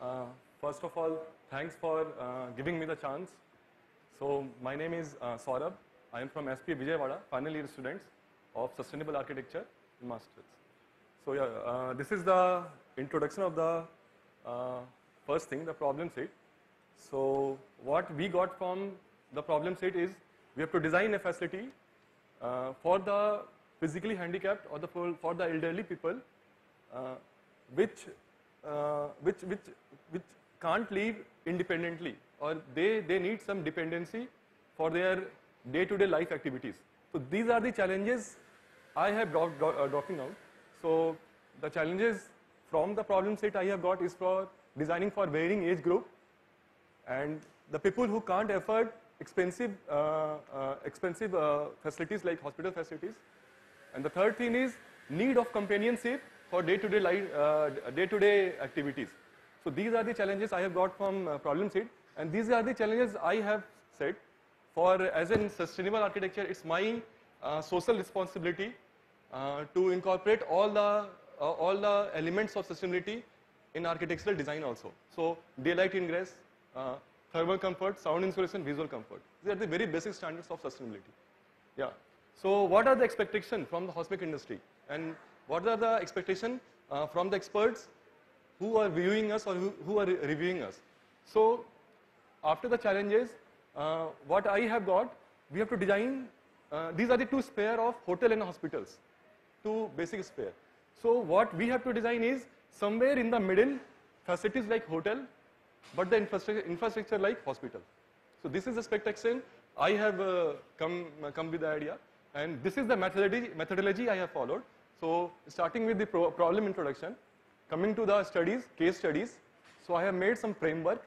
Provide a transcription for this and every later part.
Uh, first of all, thanks for uh, giving me the chance. So my name is uh, Saurabh. I am from SP Vijayawada, final year students of Sustainable Architecture in Masters. So yeah, uh, this is the introduction of the uh, first thing, the problem set. So what we got from the problem set is we have to design a facility uh, for the physically handicapped or the for, for the elderly people which, which, which, which can't live independently or they, they need some dependency for their day-to-day life activities. So these are the challenges I have got, uh, dropping out. So the challenges from the problem set I have got is for designing for varying age group and the people who can't afford expensive, uh, uh, expensive uh, facilities like hospital facilities. And the third thing is need of companionship for day-to-day life, uh, day-to-day activities. So these are the challenges I have got from uh, problem set, and these are the challenges I have set. For as in sustainable architecture, it's my uh, social responsibility uh, to incorporate all the uh, all the elements of sustainability in architectural design also. So daylight ingress, uh, thermal comfort, sound insulation, visual comfort. These are the very basic standards of sustainability. Yeah. So what are the expectations from the hospital industry and what are the expectations uh, from the experts who are viewing us or who, who are re- reviewing us? So after the challenges, uh, what I have got, we have to design, uh, these are the two spare of hotel and hospitals, two basic spare. So what we have to design is somewhere in the middle, facilities like hotel, but the infrastructure, infrastructure like hospital. So this is the spec I have uh, come, uh, come with the idea and this is the methodology, methodology I have followed. So starting with the pro problem introduction, coming to the studies, case studies. So I have made some framework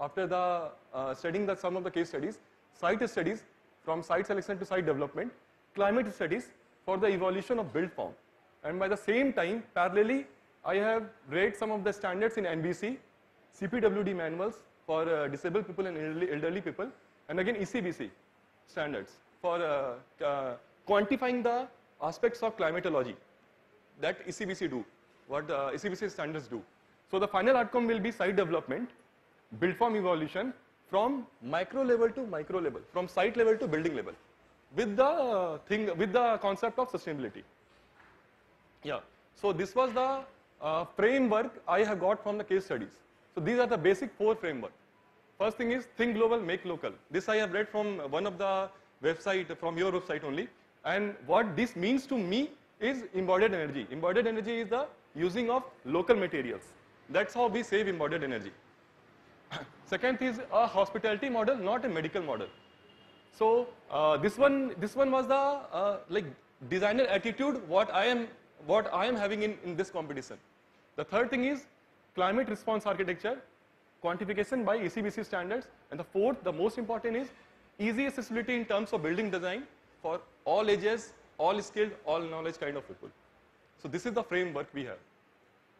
after the uh, studying the some of the case studies, site studies from site selection to site development, climate studies for the evolution of built form. And by the same time, parallelly, I have read some of the standards in NBC, CPWD manuals for uh, disabled people and elderly, elderly people, and again ECBC standards for uh, uh, quantifying the aspects of climatology that ECBC do, what the ECBC standards do. So the final outcome will be site development, build form evolution from micro level to micro level, from site level to building level, with the thing, with the concept of sustainability. Yeah. So this was the uh, framework I have got from the case studies. So these are the basic four framework. First thing is think global, make local. This I have read from one of the website, from your website only. And what this means to me is embodied energy. Embodied energy is the using of local materials. That's how we save embodied energy. Second is a hospitality model, not a medical model. So uh, this one, this one was the uh, like designer attitude. What I am, what I am having in, in this competition. The third thing is climate response architecture, quantification by ECBC standards, and the fourth, the most important is easy accessibility in terms of building design for all ages, all skilled, all knowledge kind of people. So this is the framework we have.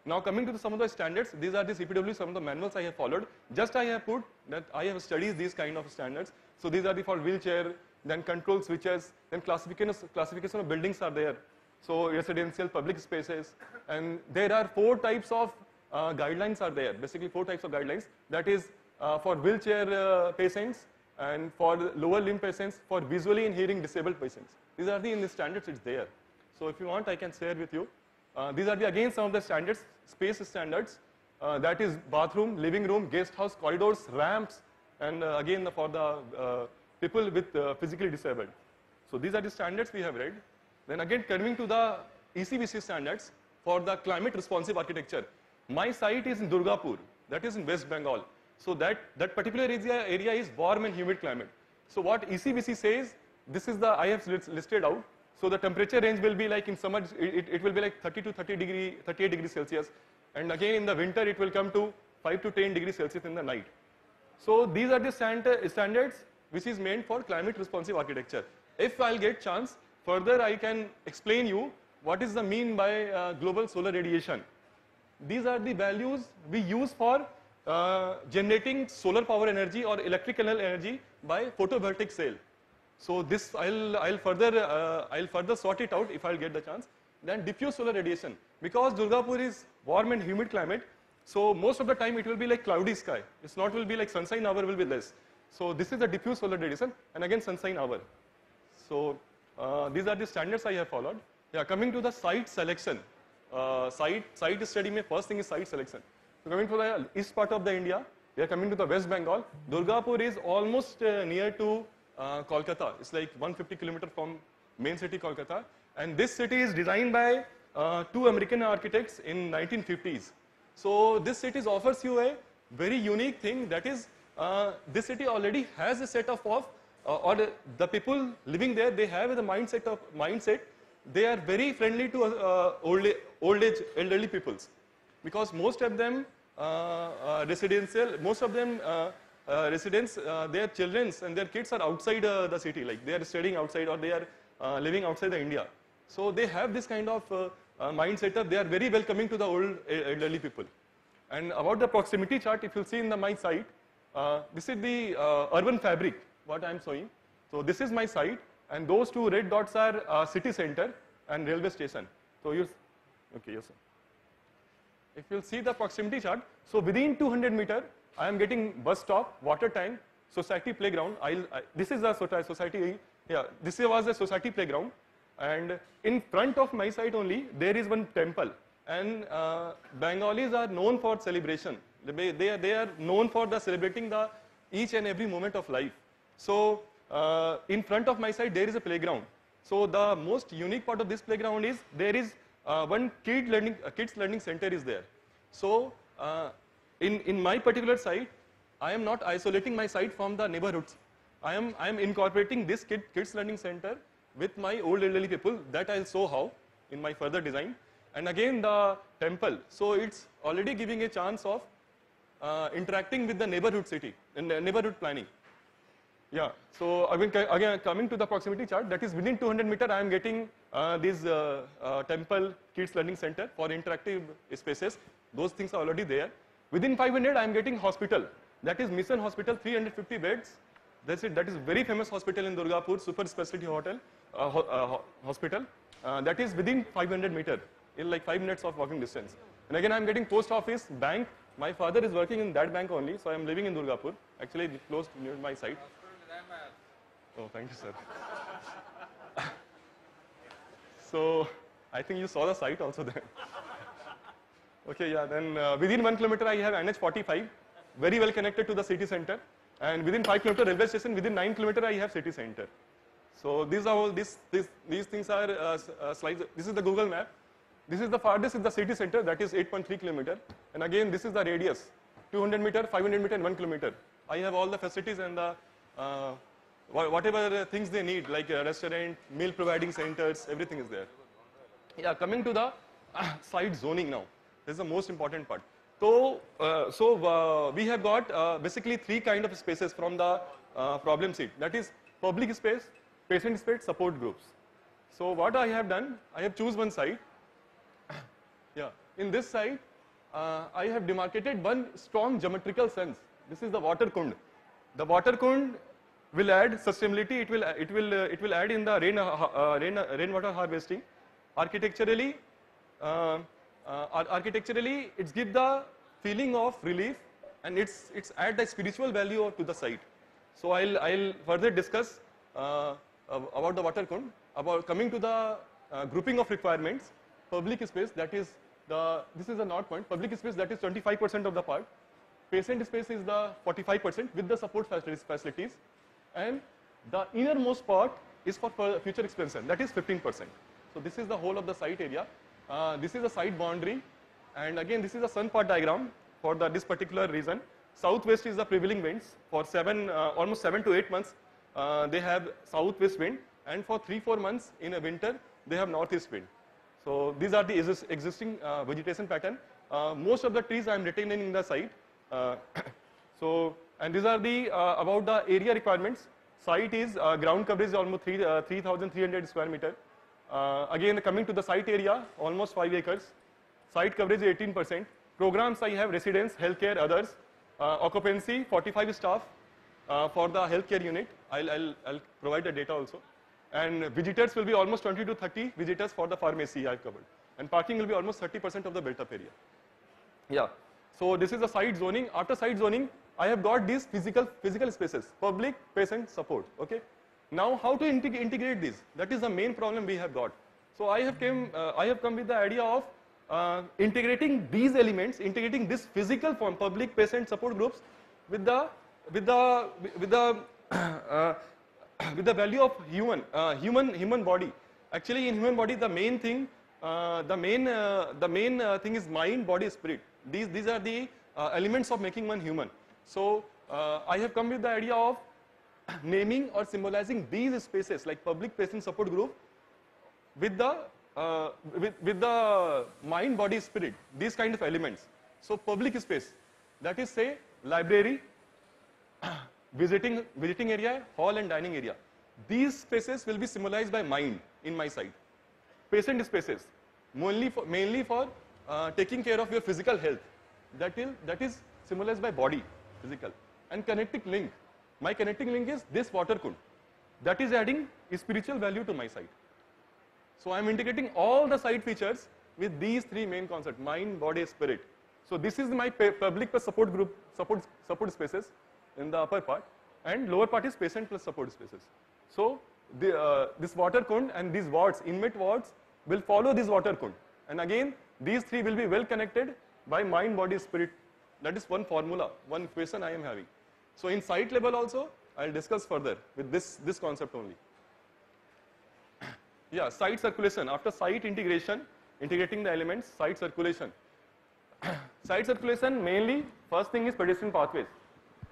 Now coming to some of the standards, these are the CPW, some of the manuals I have followed. Just I have put that I have studied these kind of standards. So these are the for wheelchair, then control switches, then classification, classification of buildings are there. So residential, public spaces, and there are four types of uh, guidelines are there. Basically four types of guidelines. That is uh, for wheelchair uh, patients and for lower limb patients, for visually and hearing disabled patients. These are the in the standards. It's there. So if you want, I can share with you. Uh, these are the again some of the standards, space standards. Uh, that is bathroom, living room, guest house, corridors, ramps, and uh, again for the uh, people with uh, physically disabled. So these are the standards we have read. Then again coming to the ECBC standards for the climate responsive architecture. My site is in Durgapur, that is in West Bengal. So that, that particular area, area is warm and humid climate. So what ECBC says, this is the I have listed out. So the temperature range will be like in summer, it, it will be like 30 to 30 degree, 38 degrees Celsius. And again in the winter, it will come to 5 to 10 degrees Celsius in the night. So these are the standards which is meant for climate responsive architecture. If I'll get chance, further I can explain you what is the mean by uh, global solar radiation. These are the values we use for uh, generating solar power energy or electrical energy by photovoltaic cell. So this I'll I'll further uh, I'll further sort it out if I'll get the chance. Then diffuse solar radiation because Durgapur is warm and humid climate. So most of the time it will be like cloudy sky. It's not will be like sunshine hour will be less. So this is the diffuse solar radiation and again sunshine hour. So uh, these are the standards I have followed. Yeah, coming to the site selection. Uh, site, site study, mein first thing is site selection. So coming to the east part of the India, we are coming to the West Bengal. Durgapur is almost uh, near to uh, Kolkata. It's like 150 kilometer from main city Kolkata. And this city is designed by uh, two American architects in 1950s. So this city offers you a very unique thing that is uh, this city already has a set of, of uh, or the, the people living there they have the mindset of mindset they are very friendly to uh, old old age elderly peoples because most of them residential most of them residents uh, their children and their kids are outside uh, the city. Like they are studying outside or they are uh, living outside the India. So they have this kind of uh, uh, mindset of they are very welcoming to the old elderly people. And about the proximity chart if you see in the my site uh, this is the uh, urban fabric what I am showing. So this is my site and those two red dots are uh, city center and railway station. So you okay yes sir. If you'll see the proximity chart, so within 200 meter, I am getting bus stop, water tank, society playground. I'll, I, this is the society, yeah, this was a society playground. And in front of my site only, there is one temple. And uh, Bengalis are known for celebration. They, they, are, they are known for the celebrating the each and every moment of life. So uh, in front of my site, there is a playground. So the most unique part of this playground is there is uh, one kid learning, uh, kids learning center is there. So uh, in, in my particular site, I am not isolating my site from the neighborhoods. I am, I am incorporating this kid, kids learning center with my old elderly people that I'll show how in my further design. And again the temple. So it's already giving a chance of uh, interacting with the neighborhood city, in the neighborhood planning. Yeah. So again, again coming to the proximity chart, that is within 200 meter, I am getting uh, this uh, uh, temple kids learning center for interactive spaces. Those things are already there. Within 500, I am getting hospital. That is Mission Hospital, 350 beds. That's it. That is very famous hospital in Durgapur, super specialty hotel, uh, ho uh, ho hospital. Uh, that is within 500 meter, in like five minutes of walking distance. And again, I am getting post office, bank. My father is working in that bank only, so I am living in Durgapur, actually close near my site. Oh, thank you, sir. so, I think you saw the site also then. okay, yeah, then uh, within one kilometer I have NH45, very well connected to the city center. And within five kilometer railway station, within nine kilometer I have city center. So these are all, this, this, these things are uh, uh, slides. This is the Google map. This is the farthest is the city center, that is 8.3 kilometer. And again, this is the radius, 200 meter, 500 meter, and 1 kilometer. I have all the facilities and the uh, whatever uh, things they need, like restaurant, meal providing centers, everything is there. Yeah, coming to the site zoning now. This is the most important part. So, uh, so uh, we have got uh, basically three kind of spaces from the uh, problem sheet. That is public space, patient space, support groups. So what I have done, I have choose one site. yeah, in this site, uh, I have demarcated one strong geometrical sense. This is the water kund. The water kund will add sustainability. It will it will uh, it will add in the rain rain rainwater harvesting. Architecturally, uh, uh, architecturally, it's give the feeling of relief and it's it's add the spiritual value to the site. So I'll I'll further discuss uh, about the water kund. About coming to the uh, grouping of requirements, public space that is the this is the north point. Public space that is 25% of the part. Patient space is the 45% with the support facilities, and the innermost part is for future expansion. That is 15%. So this is the whole of the site area. Uh, this is the site boundary, and again this is a sun part diagram for the, this particular reason. Southwest is the prevailing winds for seven, uh, almost seven to eight months. Uh, they have southwest wind, and for three four months in a winter they have northeast wind. So these are the exis- existing uh, vegetation pattern. Uh, most of the trees I am retaining in the site. So and these are the about the area requirements. Site is ground coverage is almost three, uh, 3,300 square meter. Uh, again coming to the site area, almost five acres. Site coverage is 18%. Programs I have residence, healthcare, others. Uh, occupancy 45 staff uh, for the healthcare unit. I'll, I'll, I'll provide the data also. And visitors will be almost 20 to 30 visitors for the pharmacy I've covered. And parking will be almost 30% of the built up area. Yeah. So this is the site zoning. After site zoning, I have got these physical physical spaces, public, patient, support. Okay. Now how to integ integrate these? That is the main problem we have got. So I have came uh, I have come with the idea of uh, integrating these elements, integrating this physical form, public, patient, support groups, with the with the with the uh, with the value of human uh, human human body. Actually, in human body, the main thing, uh, the main uh, the main thing is mind, body, spirit. These these are the elements of making one human. So I have come with the idea of naming or symbolizing these spaces like public patient support group with the uh, with, with the mind, body, spirit, these kind of elements. So public space, that is say library, visiting visiting area, hall and dining area. These spaces will be symbolized by mind in my side. Patient spaces, mainly for, mainly for uh, taking care of your physical health. That is symbolized by body, physical. And connecting link, my connecting link is this water kund. That is adding spiritual value to my site. So I'm integrating all the site features with these three main concepts, mind, body, spirit. So this is my public plus support group, support, support spaces in the upper part and lower part is patient plus support spaces. So the, uh, this water kund and these wards, inmate wards will follow this water kund. And again, these three will be well connected by mind, body, spirit. That is one formula, one equation I am having. So in site level also, I'll discuss further with this, this concept only. Yeah, site circulation. After site integration, integrating the elements, site circulation. site circulation mainly, first thing is pedestrian pathways.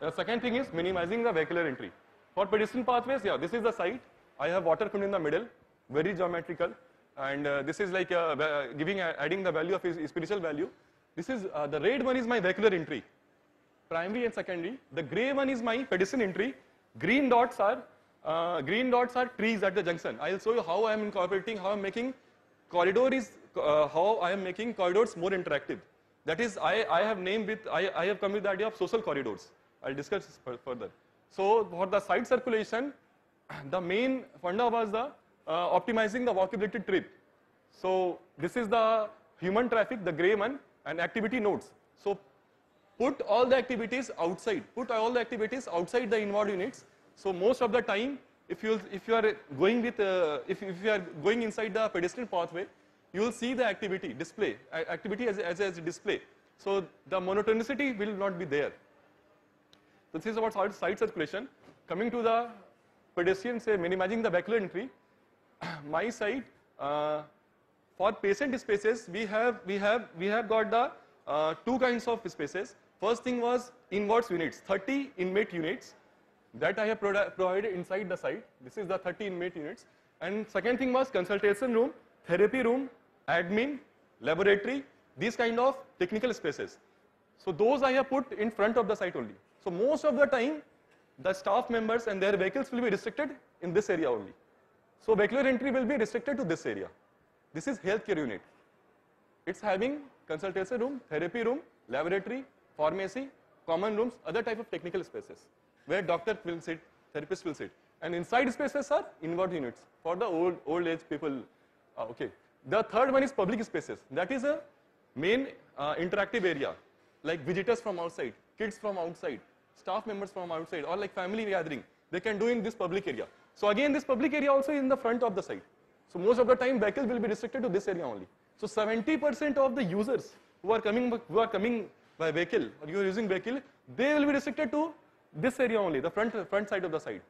The second thing is minimizing the vehicular entry. For pedestrian pathways, yeah, this is the site. I have water in the middle, very geometrical, and uh, this is like uh, giving, uh, adding the value of spiritual value. This is uh, the red one is my vehicular entry, primary and secondary. The gray one is my pedestrian entry. Green dots are uh, green dots are trees at the junction. I'll show you how I am incorporating, how I'm making corridor is uh, how I am making corridors more interactive. That is, I, I have named with I, I have come with the idea of social corridors. I'll discuss further. So for the site circulation, the main funda was the uh, optimizing the walkability trip. So this is the human traffic, the gray one, and activity nodes. So put all the activities outside, put all the activities outside the inward units. So most of the time, if you if you are going with uh, if if you are going inside the pedestrian pathway, you will see the activity display activity as as, as a display. So the monotonicity will not be there. So This is about site circulation. Coming to the pedestrian, say minimizing the vehicular entry. My side uh, for patient spaces, we have we have we have got the uh, two kinds of spaces. First thing was inwards units, 30 inmate units that I have provided inside the site. This is the 30 inmate units. And second thing was consultation room, therapy room, admin, laboratory, these kind of technical spaces. So those I have put in front of the site only. So most of the time, the staff members and their vehicles will be restricted in this area only. So vehicular entry will be restricted to this area. This is healthcare unit. It's having consultation room, therapy room, laboratory, pharmacy, common rooms, other type of technical spaces where doctor will sit, therapist will sit. And inside spaces are inward units for the old old age people. Uh, okay. The third one is public spaces. That is a main uh, interactive area, like visitors from outside, kids from outside, staff members from outside, or like family gathering. They can do in this public area. So again, this public area also in the front of the site. So most of the time, vehicles will be restricted to this area only. So 70% of the users who are coming who are coming by vehicle or you are using vehicle, they will be restricted to this area only, the front front side of the site.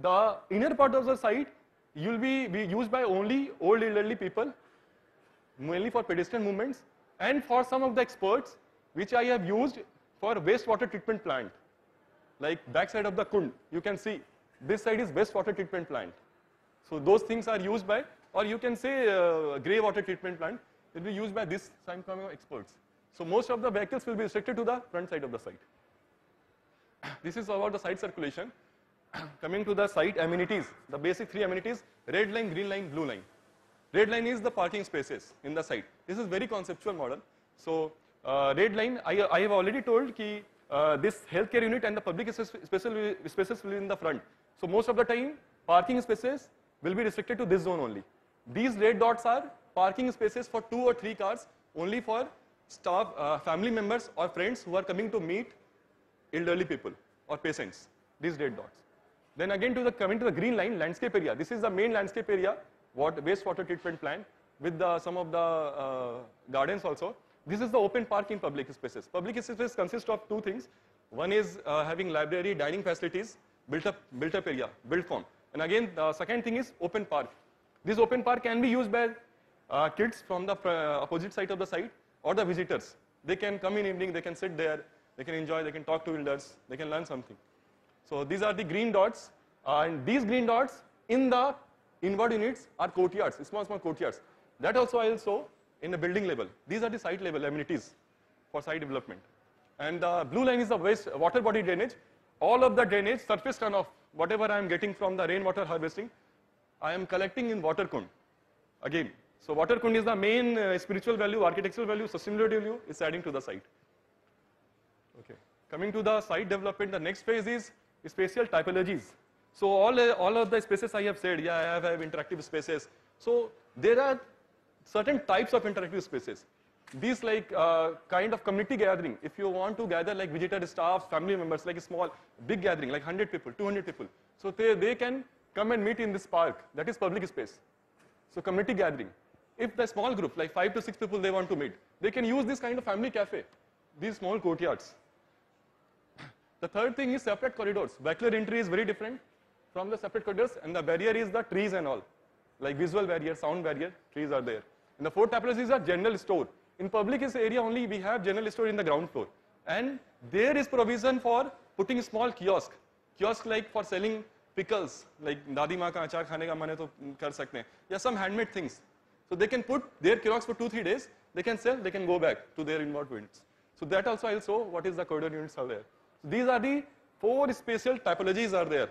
The inner part of the site you will be, be used by only old elderly people, mainly for pedestrian movements, and for some of the experts, which I have used for wastewater treatment plant. Like backside of the Kund, you can see this side is wastewater treatment plant. So those things are used by, or you can say uh, grey water treatment plant, it will be used by this some kind of experts. So most of the vehicles will be restricted to the front side of the site. This is about the site circulation. Coming to the site amenities, the basic three amenities, red line, green line, blue line. Red line is the parking spaces in the site. This is very conceptual model. So uh, red line, I, I have already told ki, uh, this healthcare unit and the public spaces spaces will, be in the front. So most of the time, parking spaces will be restricted to this zone only. These red dots are parking spaces for two or three cars only for staff, uh, family members or friends who are coming to meet elderly people or patients, these red dots. Then again to the coming to the green line, landscape area. This is the main landscape area, what wastewater treatment plant with the, some of the uh, gardens also. This is the open park in public spaces. Public spaces consist of two things. One is uh, having library, dining facilities, built up, built up area, built form. And again, the second thing is open park. This open park can be used by uh, kids from the uh, opposite side of the site or the visitors. They can come in evening, they can sit there, they can enjoy, they can talk to elders, they can learn something. So these are the green dots, uh, and these green dots in the inward units are courtyards, small, small courtyards. That also I will show in the building level. These are the site level amenities for site development. And the blue line is the waste water body drainage. All of the drainage, surface runoff, whatever I am getting from the rainwater harvesting, I am collecting in water kund. Again, so water kund is the main uh, spiritual value, architectural value, sustainability value is adding to the site. Okay. Coming to the site development, the next phase is spatial typologies. So all, uh, all of the spaces I have said, yeah, I have, I have interactive spaces. So there are certain types of interactive spaces. These like uh, kind of community gathering, if you want to gather like visitor staff, family members, like a small, big gathering, like 100 people, 200 people. So they, they can come and meet in this park, that is public space. So community gathering. If the small group, like five to six people they want to meet, they can use this kind of family cafe, these small courtyards. The third thing is separate corridors. Vehicular entry is very different from the separate corridors and the barrier is the trees and all. Like visual barrier, sound barrier, trees are there. And the fourth typology is a general store. In public area only we have general store in the ground floor. And there is provision for putting small kiosk. Kiosk like for selling pickles, like dadi maa ka achar khane ka mane to kar sakte. Yeah, some handmade things. So they can put their kiosks for two, three days, they can sell, they can go back to their inward units. So that also I'll show what is the corridor units are there. So these are the four spatial typologies are there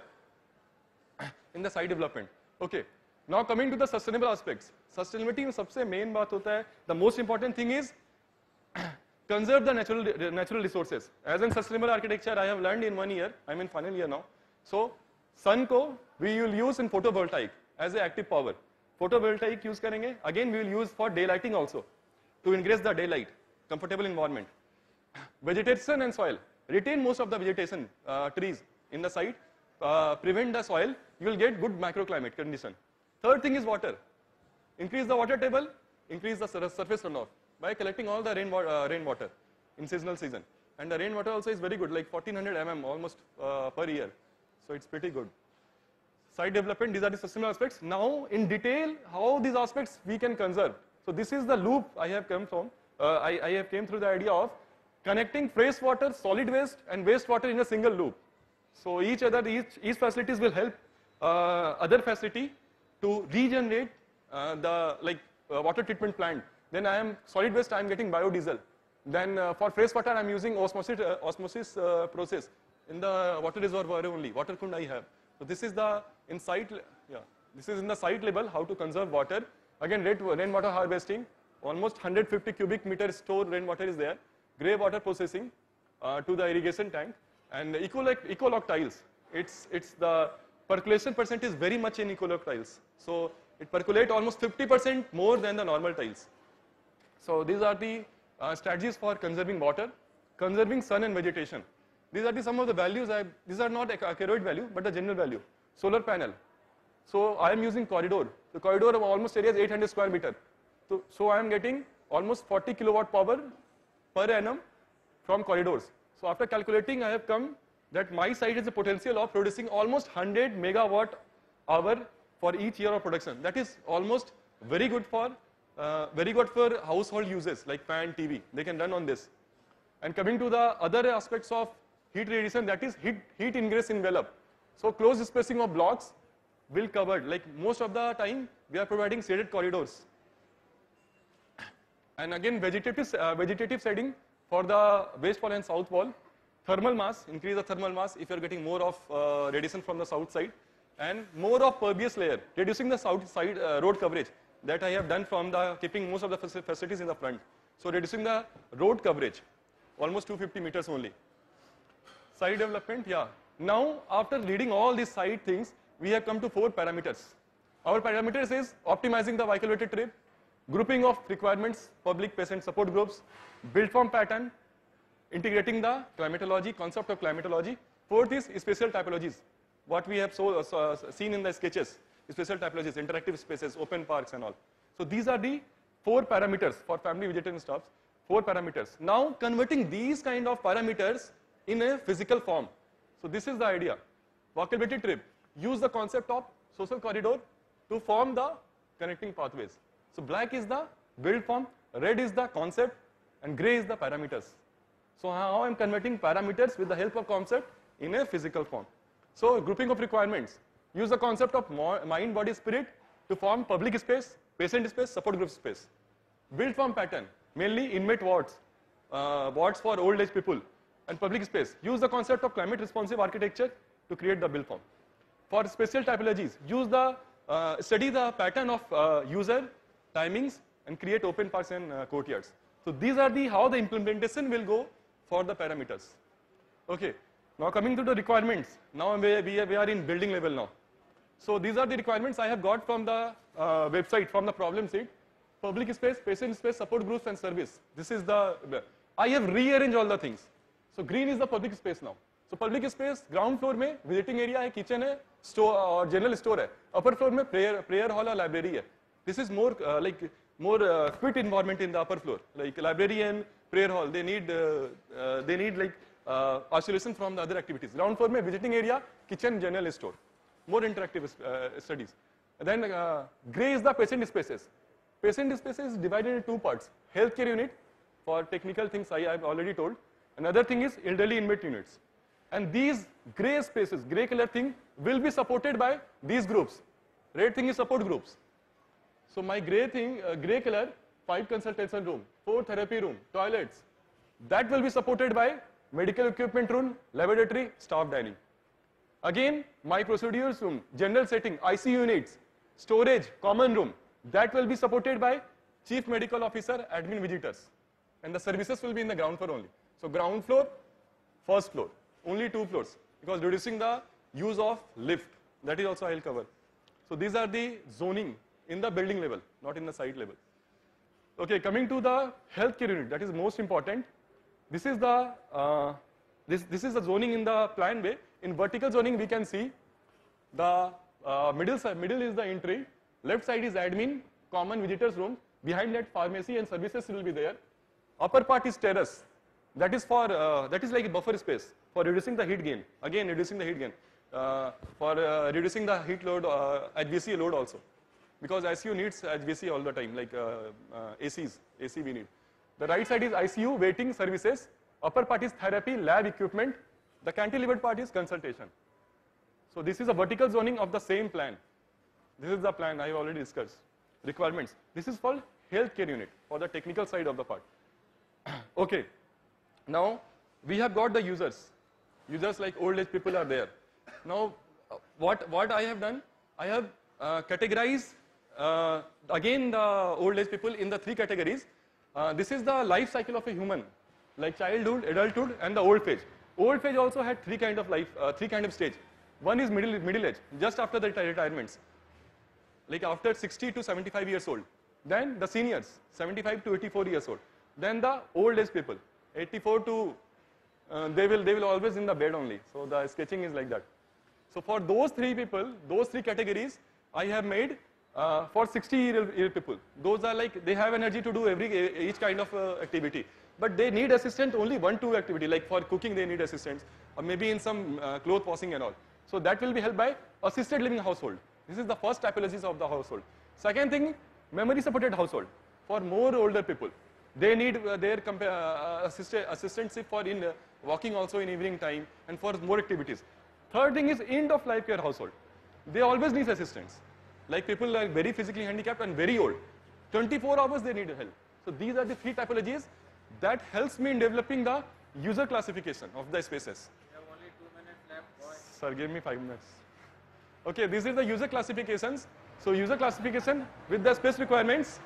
in the site development. Okay. Now coming to the sustainable aspects. Sustainability में सबसे main बात होता है the most important thing is conserve the natural natural resources. As in sustainable architecture, I have learned in one year. I'm in final year now. So sun को we will use in photovoltaic as a active power. Photo photovoltaic use करेंगे। Again we will use for day lighting also to increase the day light comfortable environment vegetation and soil retain most of the vegetation trees in the site prevent the soil you will get good micro climate condition third thing is water increase the water table increase the surface run off by collecting all the rain rain water in seasonal season and the rain water also is very good like fourteen hundred M M almost per year so it's very good Site development, these are the sustainable aspects. Now in detail, how these aspects we can conserve. So this is the loop I have come from. Uh, I, I have came through the idea of connecting fresh water, solid waste and wastewater in a single loop. So each other, each, each facilities will help uh, other facility to regenerate uh, the like uh, water treatment plant. Then I am solid waste. I am getting biodiesel. Then uh, for fresh water, I am using osmosis uh, osmosis process in the water reservoir only. Water kund I have. So this is the in site. Yeah, this is in the site level how to conserve water. Again, rainwater harvesting. Almost 150 cubic meter stored rainwater is there. Grey water processing uh, to the irrigation tank and ecoloc, ecoloc tiles. It's it's the percolation percent is very much in ecoloc tiles. So it percolates almost 50% more than the normal tiles. So these are the uh, strategies for conserving water, conserving sun and vegetation. These are the some of the values. I, these are not a accurate value, but the general value. Solar panel. So I am using corridor. The corridor of almost area is 800 square meter. So, so I am getting almost 40 kilowatt power per annum from corridors. So after calculating, I have come that my site has a potential of producing almost 100 megawatt hour for each year of production. That is almost very good for uh, very good for household uses like fan, TV. They can run on this. And coming to the other aspects of heat radiation, that is heat, heat ingress envelope. So closed spacing of blocks will cover, Like most of the time, we are providing shaded corridors. And again, vegetative uh, vegetative shading for the west wall and south wall. Thermal mass, increase the thermal mass if you are getting more of uh, radiation from the south side and more of pervious layer, reducing the south side uh, road coverage that I have done from the keeping most of the facilities in the front. So reducing the road coverage, almost 250 meters only. Side development, yeah. Now after reading all these side things, we have come to four parameters. Our parameters is optimizing the vehicle weighted trip, grouping of requirements, public patient support groups, build form pattern, integrating the climatology, concept of climatology. Fourth is spatial typologies, what we have so, uh, so, uh, seen in the sketches, spatial typologies, interactive spaces, open parks and all. So these are the four parameters for family vegetarian stops, four parameters. Now converting these kind of parameters in a physical form. So this is the idea. Walkability trip, use the concept of social corridor to form the connecting pathways. So black is the build form, red is the concept, and gray is the parameters. So how I'm converting parameters with the help of concept in a physical form. So grouping of requirements, use the concept of mind, body, spirit to form public space, patient space, support group space. Build form pattern, mainly inmate wards, uh, wards for old age people, and public space. Use the concept of climate responsive architecture to create the build form. For spatial typologies, use the uh, study the pattern of uh, user timings and create open parks and uh, courtyards. So these are the how the implementation will go for the parameters. Okay. Now coming to the requirements. Now we, we, we are in building level now. So these are the requirements I have got from the uh, website, from the problem sheet. Public space, patient space, support groups and service. This is the, I have rearranged all the things. So green is the public space now so public space ground floor में visiting area है kitchen है store और general store है। Upper floor में prayer prayer hall और library है। This is more like more quiet environment in the upper floor like library and prayer hall they need they need like isolation from the other activities ground floor में visiting area kitchen general store more interactive studies then grey is the patient spaces patient spaces divided in two parts health care unit for technical things I things already told. Another thing is elderly inmate units. And these gray spaces, gray color thing will be supported by these groups. Red thing is support groups. So my gray thing, uh, gray color, five consultation room, four therapy room, toilets, that will be supported by medical equipment room, laboratory, staff dining. Again, my procedures room, general setting, IC units, storage, common room, that will be supported by chief medical officer, admin visitors. And the services will be in the ground floor only. So ground floor, first floor, only two floors because reducing the use of lift, that is also I will cover. So these are the zoning in the building level, not in the site level. Okay, coming to the healthcare unit, that is most important. This is the uh, this this is the zoning in the plan way. In vertical zoning, we can see the uh, middle side, middle is the entry, left side is admin, common visitors room. Behind that, pharmacy and services will be there. Upper part is terrace. That is for uh, that is like a buffer space for reducing the heat gain. Again, reducing the heat gain. Uh, for uh, reducing the heat load, uh, load also because ICU needs HVAC all the time, like uh, uh, ACs, AC we need. The right side is ICU, waiting services. Upper part is therapy, lab equipment. The cantilevered part is consultation. So this is a vertical zoning of the same plan. This is the plan I have already discussed. Requirements. This is called healthcare unit for the technical side of the part. okay. Now we have got the users. Users like old age people are there. Now what what I have done? I have uh, categorized uh, again the old age people in the three categories. Uh, this is the life cycle of a human, like childhood, adulthood, and the old age. Old age also had three kind of life, uh, three kind of stage. One is middle middle age, just after the retirements, like after 60 to 75 years old. Then the seniors, 75 to 84 years old. Then the old age people, 84 to uh, they will they will always in the bed only. So the sketching is like that. So for those three people, those three categories, I have made uh, for 60 year, year people. Those are like, they have energy to do every each kind of uh, activity. But they need assistance only one, two activity, like for cooking they need assistance, or maybe in some uh, cloth washing and all. So that will be helped by assisted living household. This is the first typologies of the household. Second thing, memory supported household. For more older people, they need uh, their uh, assist assistance for in uh, walking also in evening time and for more activities. Third thing is end of life care household. They always need assistance. Like people are very physically handicapped and very old. 24 hours they need help. So these are the three typologies that helps me in developing the user classification of the spaces. You have only two minutes left. Sir, give me five minutes. Okay, this is the user classifications. So user classification with the space requirements.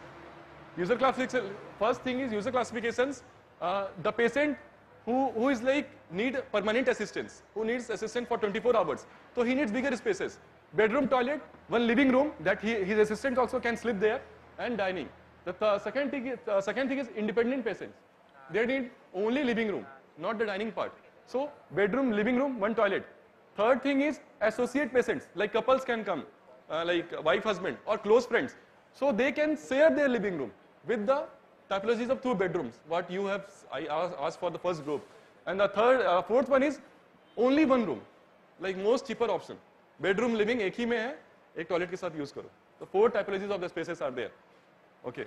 User classification, first thing is user classifications. Uh, the patient who, who is like need permanent assistance, who needs assistance for 24 hours. So he needs bigger spaces bedroom toilet, one living room that he, his assistant also can sleep there, and dining. The th- second thing is, uh, second thing is independent patients. They need only living room, not the dining part. So bedroom, living room, one toilet. Third thing is associate patients, like couples can come, uh, like wife, husband, or close friends. So they can share their living room with the typologies of two bedrooms, what you have I asked, asked for the first group. And the third, uh, fourth one is only one room, like most cheaper option. Bedroom, living एक ही में है, एक toilet के साथ use करो. The four typologies of the spaces are there. Okay.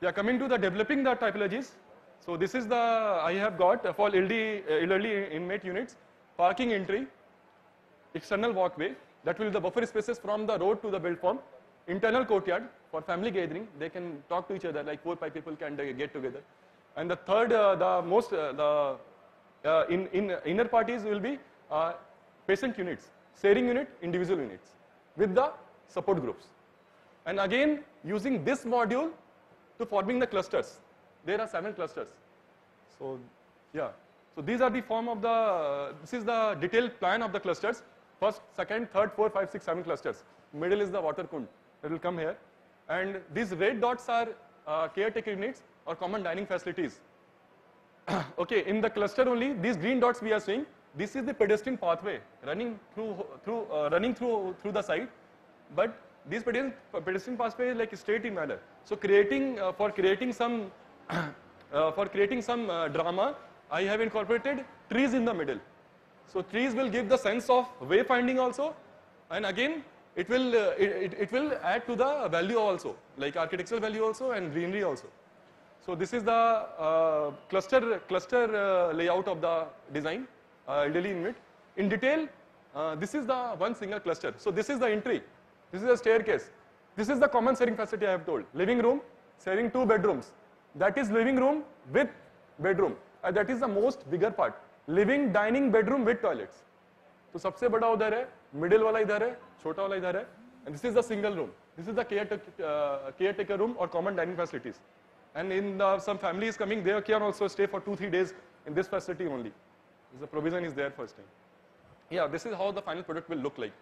Yeah, coming to the developing the typologies. So this is the I have got for elderly, uh, elderly inmate units, parking entry, external walkway that will be the buffer spaces from the road to the build form, internal courtyard for family gathering. They can talk to each other like four five people can get together. And the third, uh, the most uh, the uh, in in inner parties will be uh, patient units, sharing unit, individual units with the support groups. And again, using this module to forming the clusters. There are seven clusters. So, yeah. So these are the form of the, this is the detailed plan of the clusters. First, second, third, fourth, five, six, seven clusters. Middle is the water kund that will come here. And these red dots are uh, caretaker units or common dining facilities. okay, in the cluster only, these green dots we are seeing, this is the pedestrian pathway running through, through, uh, running through, through the site. But this pedestrian, pedestrian pathway is like straight in manner. So creating, uh, for creating some, uh, for creating some uh, drama, I have incorporated trees in the middle. So trees will give the sense of wayfinding also, and again, it will, uh, it, it, it will add to the value also, like architectural value also and greenery also. So this is the uh, cluster cluster uh, layout of the design, uh, elderly unit. In detail, uh, this is the one single cluster. So this is the entry. This is the staircase. This is the common sharing facility I have told. Living room, sharing two bedrooms. That is living room with bedroom. And that is the most bigger part. Living, dining, bedroom with toilets. तो सबसे बड़ा उधर है Middle वाला इधर there, छोटा वाला इधर there, and this is the single room. This is the caretaker uh, caretaker room or common dining facilities. And in the, some families coming they can also stay for 2 3 days in this facility only. The provision is there for staying yeah this is how the final product will look like.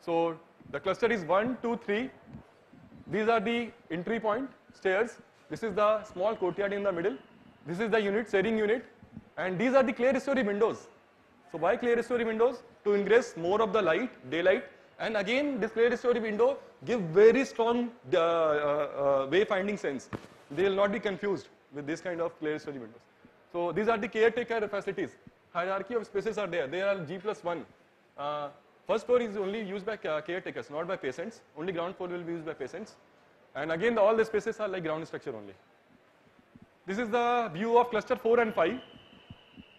So the cluster is 1 2 3 these are the entry point stairs. This is the small courtyard in the middle. This is the unit sharing unit. And these are the clerestory windows so why clerestory windows? To ingress more of the light daylight and again this clerestory window give very strong uh, uh, uh, wayfinding sense. They will not be confused with this kind of clerestory windows. So these are the caretaker facilities. Hierarchy of spaces are there. They are g plus 1 uh, first floor is only used by ca- caretakers not by patients. Only ground floor will be used by patients. And again the, all the spaces are like ground structure only. This is the view of cluster 4 and 5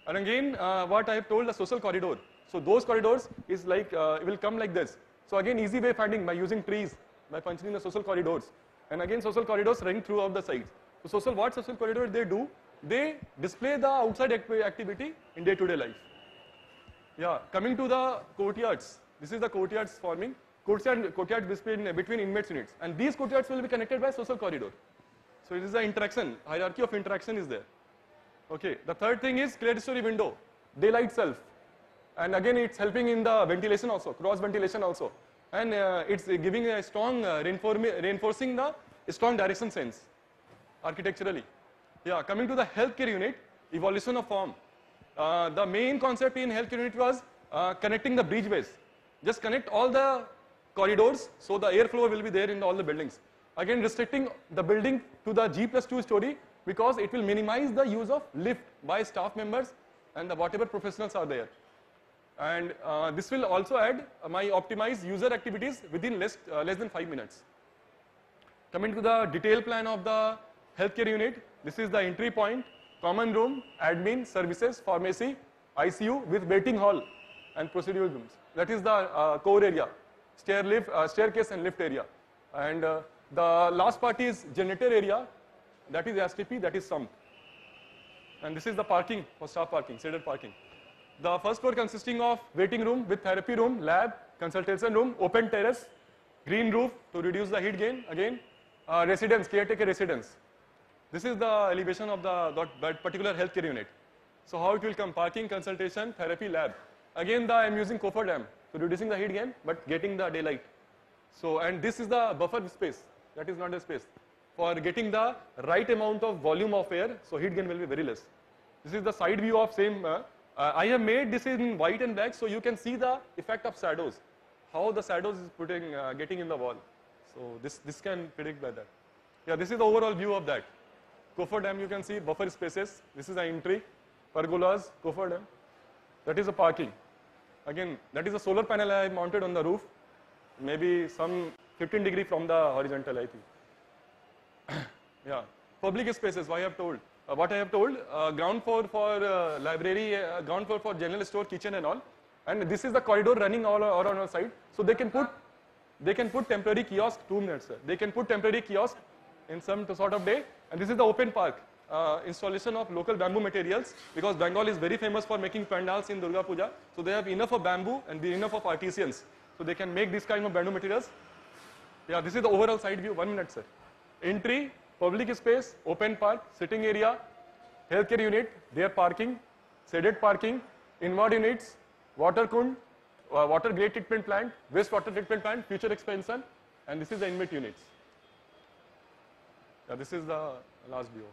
and again, uh, what I have told the social corridor. So those corridors is like, uh, will come like this. So again, easy way finding by using trees, by functioning the social corridors. And again, social corridors running throughout the sites. So social, what social corridors they do? They display the outside activity in day-to-day life. Yeah, coming to the courtyards. This is the courtyards forming. Courtyard, courtyard between, between inmates units. And these courtyards will be connected by social corridor. So it is the interaction, hierarchy of interaction is there. Okay, the third thing is clerestory window, daylight self. And again, it's helping in the ventilation also, cross ventilation also. And uh, it's giving a strong, uh, reinforcing the strong direction sense architecturally. Yeah, coming to the healthcare unit, evolution of form. Uh, the main concept in healthcare unit was uh, connecting the bridgeways. Just connect all the corridors so the airflow will be there in all the buildings. Again, restricting the building to the G plus 2 story because it will minimize the use of lift by staff members and the whatever professionals are there. And uh, this will also add my optimized user activities within less, uh, less than 5 minutes. Coming to the detailed plan of the healthcare unit, this is the entry point, common room, admin, services, pharmacy, ICU with waiting hall and procedural rooms. That is the uh, core area, stair lift, uh, staircase and lift area. And uh, the last part is generator area, that is STP, that is sump. And this is the parking for staff parking, shaded parking. The first floor consisting of waiting room with therapy room, lab, consultation room, open terrace, green roof to reduce the heat gain again, uh, residence, caretaker residence. This is the elevation of the that, particular healthcare unit. So how it will come? Parking, consultation, therapy, lab. Again, the I'm using coffer dam to reducing the heat gain, but getting the daylight. So and this is the buffer space. That is not a space. For getting the right amount of volume of air, so heat gain will be very less. This is the side view of same. Uh, uh, I have made this in white and black, so you can see the effect of shadows, how the shadows is putting, uh, getting in the wall. So this this can predict by that. Yeah, this is the overall view of that. Kofor Dam, you can see buffer spaces. This is the entry, pergolas, Kofor Dam. That is the parking. Again, that is a solar panel I mounted on the roof, maybe some 15 degree from the horizontal, I think. Yeah, public spaces. Why I have told? Uh, what I have told? Uh, ground floor for uh, library, uh, ground floor for general store, kitchen, and all. And this is the corridor running all around our side. So they can put, they can put temporary kiosk. Two minutes. Sir. They can put temporary kiosk in some sort of day. And this is the open park. Uh, installation of local bamboo materials because Bengal is very famous for making pandals in Durga Puja. So they have enough of bamboo and enough of artisans. So they can make this kind of bamboo materials. Yeah, this is the overall side view. One minute, sir. Entry, public space, open park, sitting area, healthcare unit, their parking, shaded parking, inward units, water kund, uh, water grade treatment plant, wastewater treatment plant, future expansion, and this is the inmate units. Yeah, this is the last view.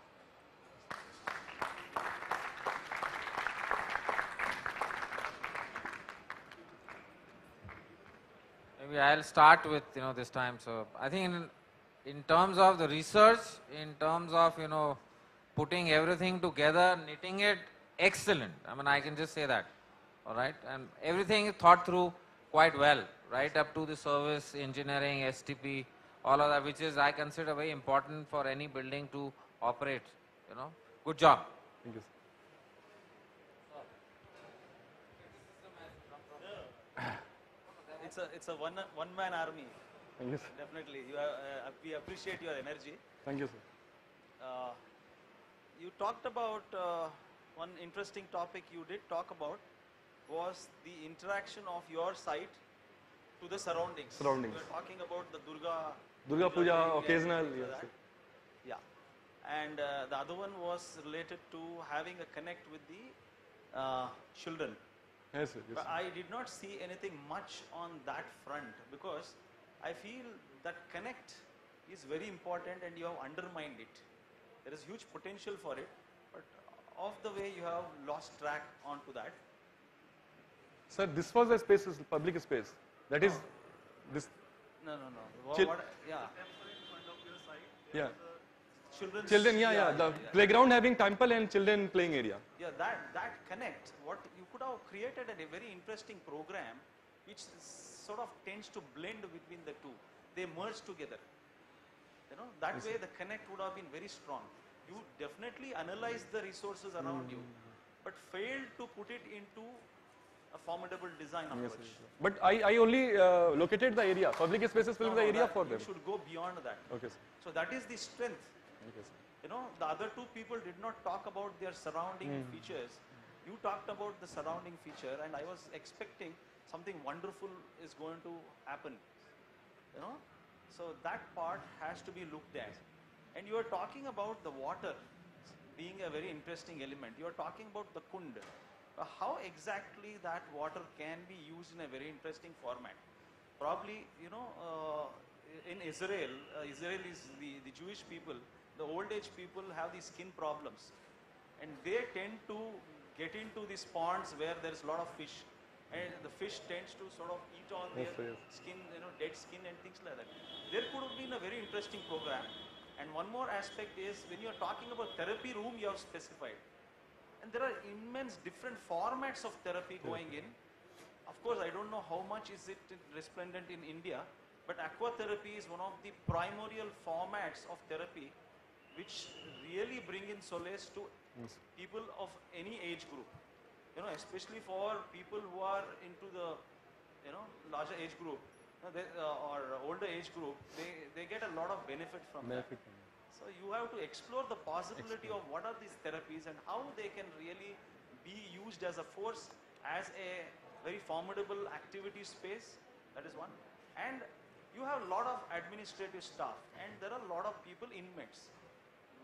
Maybe I'll start with you know this time. So I think in, in terms of the research, in terms of you know putting everything together, knitting it, excellent. I mean I can just say that. All right, and everything is thought through quite well, right up to the service, engineering, STP, all of that, which is I consider very important for any building to operate. You know, good job. Thank you. It's a it's a one one man army. Thank you, sir. Definitely, you are, uh, we appreciate your energy. Thank you, sir. Uh, you talked about uh, one interesting topic you did talk about was the interaction of your site to the surroundings. Surroundings. You were talking about the Durga. Durga Puja, occasional, yes. Yeah, and uh, the other one was related to having a connect with the uh, children. Yes, sir. Yes, But. I did not see anything much on that front because I feel that connect is very important and you have undermined it. There is huge potential for it, but of the way you have lost track onto that. Sir, this was a space, is public space. That is, this, No, no, no. What, what, yeah, yeah. children. Children, yeah, yeah. The playground having temple and children playing area. Yeah, that, that connect, what you could have created a very interesting program which sort of tends to blend between the two. They merge together. You know, that way the connect would have been very strong. You definitely analyze the resources around you, but failed to put it into a formidable design Yes, approach. sir. But I, I only uh, located the area. Public spaces will No, be the no, area for you them. should go beyond that. Okay, sir. So that is the strength Okay, sir. you know the other two people did not talk about their surrounding Hmm. features you talked about the surrounding feature and i was expecting something wonderful is going to happen you know? So that part has to be looked at. And you are talking about the water being a very interesting element. You are talking about the kund. Uh, how exactly that water can be used in a very interesting format? Probably you know uh, in israel uh, israel is the, the jewish people the old age people have these skin problems. And they tend to get into these ponds where there is a lot of fish and the fish tends to sort of eat on Yes, their yes. skin you know dead skin and things like that there could have been a very interesting program and one more aspect is when you are talking about therapy room you have specified and there are immense different formats of therapy going in of course, I don't know how much is it resplendent in India, but aquatherapy is one of the primordial formats of therapy which really bring in solace to Yes. people of any age group. You know, especially for people who are into the, you know, larger age group you know, they, uh, or older age group, they, they get a lot of benefit from that. Benefit. So you have to explore the possibility of what are these therapies and how they can really be used as a force, as a very formidable activity space. That is one. And you have a lot of administrative staff and there are a lot of people inmates.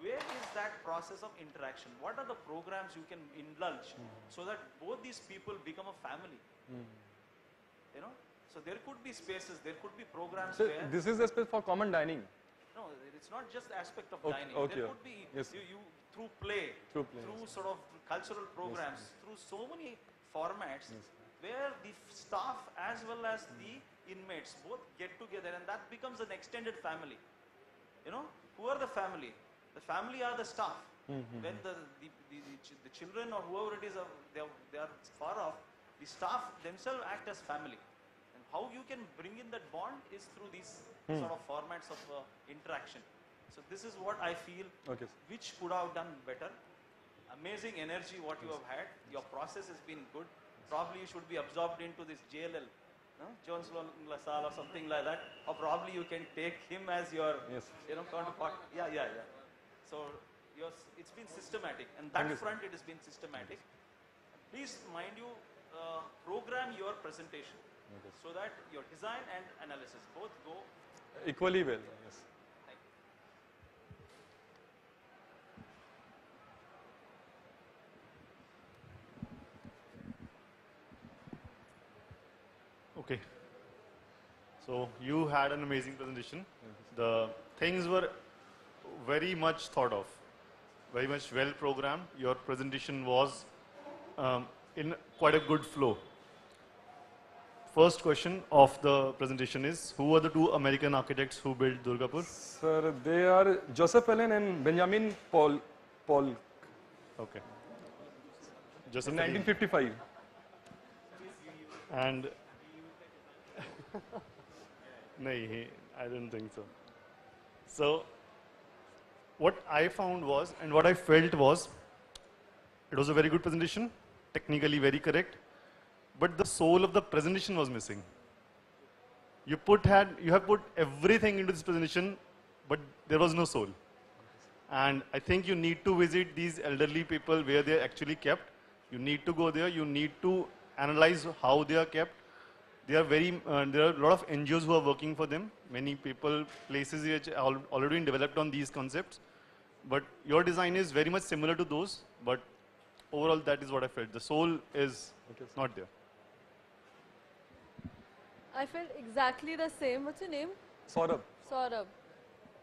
Where is that process of interaction? What are the programs you can indulge hmm. so that both these people become a family? Hmm. You know, so there could be spaces, there could be programs So where this is a space for common dining. no, it's not just the aspect of Okay, dining. okay, There could be Yes. you, you through play, Through play, through yes. sort of cultural programs, through so many formats where the staff as well as hmm. the inmates both get together and that becomes an extended family. You know, who are the family? The family are the staff. Mm-hmm. When the, the, the, the, ch- the children or whoever it is, are, they, are, they are far off, the staff themselves act as family. And how you can bring in that bond is through these hmm. sort of formats of uh, interaction. So this is what I feel Okay, which could have done better. Amazing energy what you have had. Your process has been good. Probably you should be absorbed into this JLL, no? Jones LaSalle or something like that. Or probably you can take him as your, Yes. you know, counterpart. Yeah, yeah, yeah. So it's been systematic. And that sir. front it has been systematic. Please mind you, uh, program your presentation so that your design and analysis both go. Equally well, yes. Okay. So you had an amazing presentation. The things were very much thought of, very much well programmed. Your presentation was um, in quite a good flow. First question of the presentation is Who were the two American architects who built Durgapur? Sir, they are Joseph Allen and Benjamin Paul, Paul Okay. Just in 1955. And he- I don't think so. So, what I found was, and what I felt was, it was a very good presentation, technically very correct, but the soul of the presentation was missing. You put had you have put everything into this presentation, but there was no soul. And I think you need to visit these elderly people where they are actually kept. You need to go there. You need to analyze how they are kept. They are very. Uh, there are a lot of NGOs who are working for them. Many people, places which are already been developed on these concepts. But your design is very much similar to those. But overall, that is what I felt. The soul is Okay, not there. I felt exactly the same. What's your name? Saurabh. Saurabh.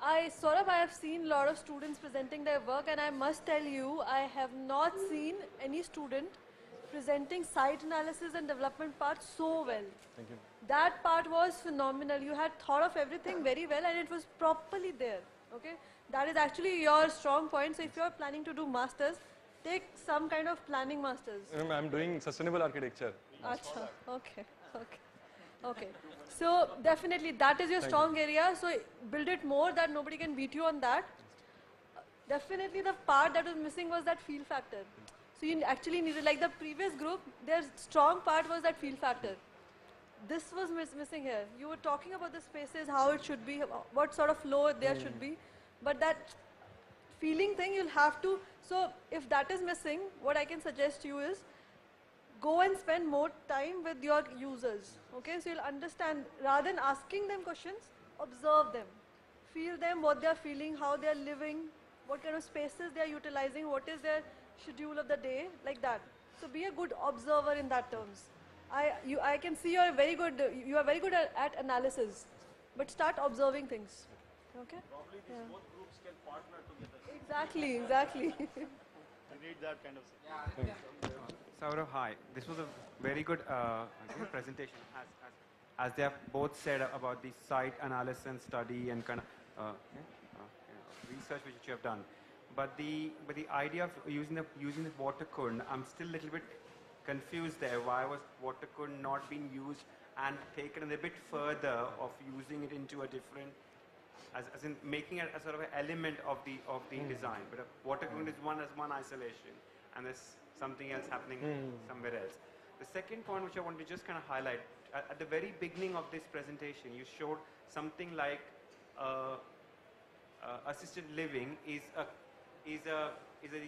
I Saurabh, I have seen a lot of students presenting their work, and I must tell you, I have not seen any student presenting site analysis and development part so well. Thank you. That part was phenomenal. You had thought of everything very well, and it was properly there. Okay, that is actually your strong point. So if you are planning to do masters, take some kind of planning masters. Um, I'm doing sustainable architecture. Acha. Okay. Okay. Okay. So definitely that is your strong area. So build it more that nobody can beat you on that. Definitely the part that was missing was that feel factor. So you actually needed like the previous group, their strong part was that feel factor. This was miss- missing here. You were talking about the spaces, how it should be, what sort of flow there should be, but that feeling thing you'll have to. So if that is missing, what I can suggest to you is go and spend more time with your users. Okay, so you'll understand rather than asking them questions, observe them, feel them, what they're feeling, how they're living, what kind of spaces they're utilizing, what is their schedule of the day, like that. So be a good observer in that terms. I, you, I can see you're very good, you are very good at, at analysis, but start observing things. Okay? Probably these Yeah. both groups can partner together. Exactly, exactly. You need that kind of. Saurabh, hi. This was a very good uh, presentation, as, as, as they have both said about the site analysis and study and kind of uh, uh, research which you have done. But the but the idea of using the using the water kund, I'm still a little bit confused there. Why was water kund not being used and taken a bit further of using it into a different as, as in making it a sort of an element of the of the design. But a water kund is one as one isolation, and there's something else happening somewhere else. The second point which I want to just kind of highlight at, at the very beginning of this presentation, you showed something like uh, uh, assisted living is a is a is a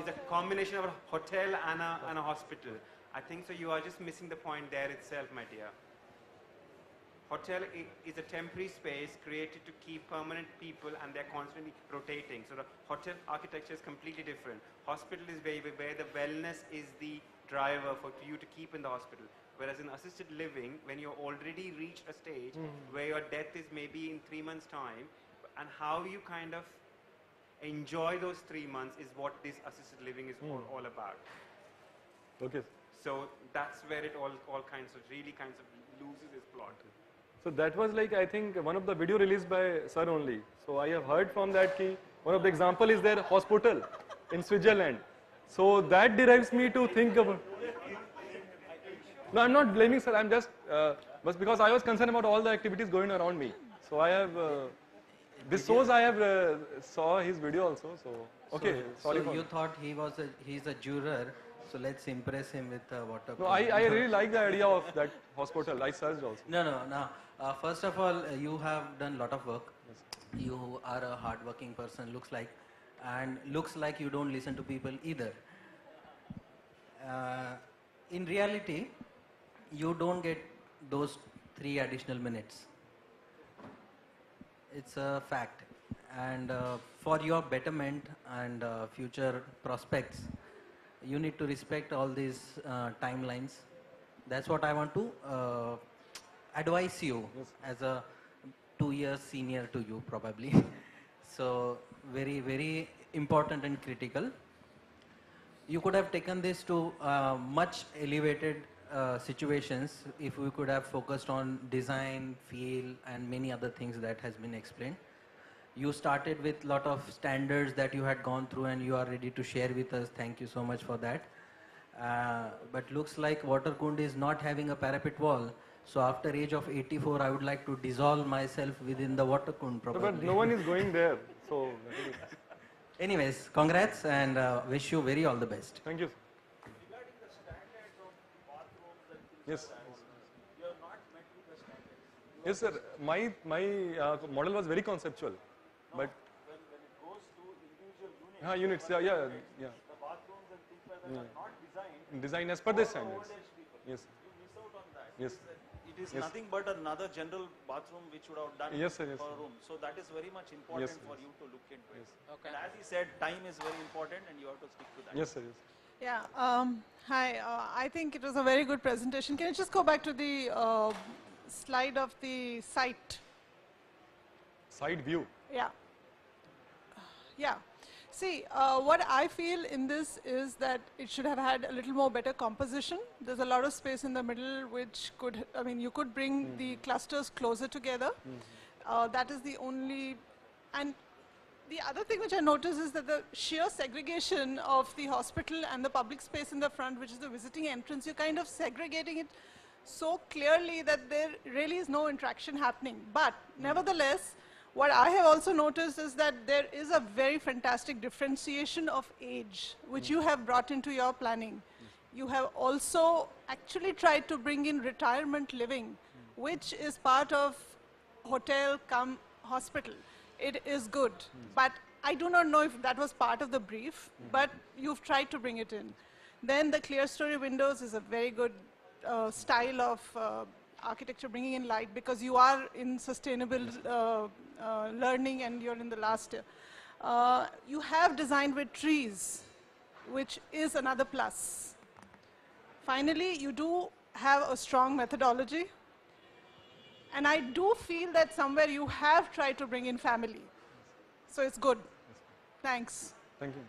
is a combination of a hotel and a and a hospital. I think so. You are just missing the point there itself, my dear. Hotel is a temporary space created to keep permanent people and they're constantly rotating. So the hotel architecture is completely different. Hospital is where, where the wellness is the driver for you to keep in the hospital. Whereas in assisted living, when you're already reached a stage mm. where your death is maybe in three months' time, and how you kind of enjoy those three months is what this assisted living is all, all about. Okay. So that's where it all, all kinds of really kinds of loses its plot. So that was like I think one of the video released by Sir only. So I have heard from that ki one of the example is their hospital in Switzerland. So that derives me to think about. No, I'm not blaming sir. I'm just uh, because I was concerned about all the activities going around me. So I have uh, this shows I have uh, saw his video also. So okay, so, sorry so you thought he was a he's a juror, so let's impress him with uh, water. no. I, I really like the idea of that hospital. I searched also. No, no, no. Uh, first of all, uh, you have done a lot of work. Yes. You are a hardworking person, looks like, and looks like you don't listen to people either. Uh, in reality, you don't get those three additional minutes. It's a fact. And uh, for your betterment and uh, future prospects, you need to respect all these uh, timelines. That's what I want to uh, advise you as a two years senior to you, probably. so, very, very important and critical you could have taken this to uh, much elevated uh, situations if we could have focused on design, feel, and many other things that has been explained. You started with lot of standards that you had gone through and you are ready to share with us. Thank you so much for that. Uh, but looks like Waterkund is not having a parapet wall. So after age of 84, I would like to dissolve myself within the Waterkund No, but no one is going there. So Anyways, congrats and uh, wish you very all the best. thank you. Regarding the standards of bathrooms and things Yes. you have not met with the standards. Yes, sir. My my uh, model was very conceptual, but When, when it goes to individual units, uh, units, yeah, yeah, yeah. the bathrooms and things like that are not designed Design as per the for standards. old age people. Yes, You miss out on that. Yes. It is Yes. nothing but another general bathroom which would have done Yes, sir, yes, for sir. a room. So that is very much important Yes, for yes. you to look into it. Okay. And as he said, time is very important and you have to stick to that. yes, sir. Yes. Yeah, um, hi. Uh, I think it was a very good presentation. Can you just go back to the uh, slide of the site? Side view. Yeah. Yeah. See, uh, what I feel in this is that it should have had a little more better composition. There's a lot of space in the middle which could, I mean, you could bring the clusters closer together. Uh, that is the only, and the other thing which I noticed is that the sheer segregation of the hospital and the public space in the front, which is the visiting entrance, you're kind of segregating it so clearly that there really is no interaction happening. But hmm. nevertheless, what I have also noticed is that there is a very fantastic differentiation of age, which you hmm. have brought into your planning. Hmm. You have also actually tried to bring in retirement living, which is part of hotel come hospital. It is good, but I do not know if that was part of the brief, but you've tried to bring it in. Then the clerestory windows is a very good uh, style of uh, architecture, bringing in light because you are in sustainable uh, uh, learning and you're in the last year. Uh, you have designed with trees, which is another plus. Finally, you do have a strong methodology. And I do feel that somewhere you have tried to bring in family. So it's good. Thanks. Thank you.